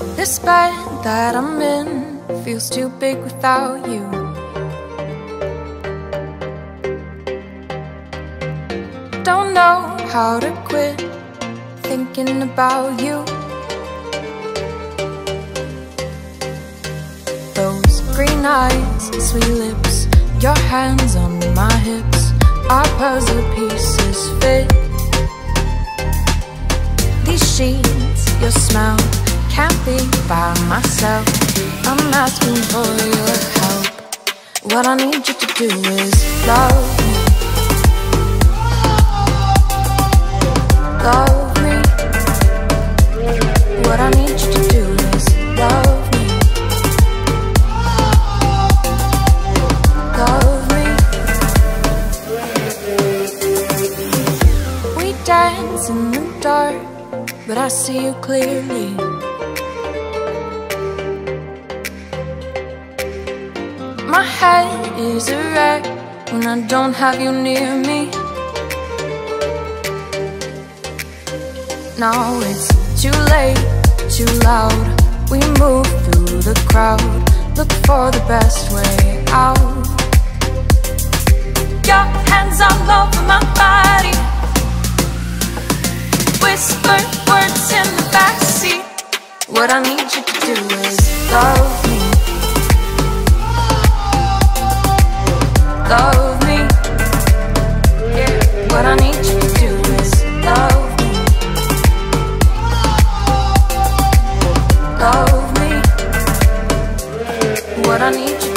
This bed that I'm in feels too big without you. Don't know how to quit thinking about you. Those green eyes, sweet lips, your hands on my hips, our puzzle pieces fit. These sheets, your can't be by myself. I'm asking for your help. What I need you to do is love me. Love me. What I need you to do is love me. Love me. We dance in the dark, but I see you clearly. My head is a wreck when I don't have you near me. Now it's too late, too loud. We move through the crowd, look for the best way out. Your hands all over my body, whisper words in the backseat. What I need you to do is love love me. What I need you to do is love me. Love me. What I need you.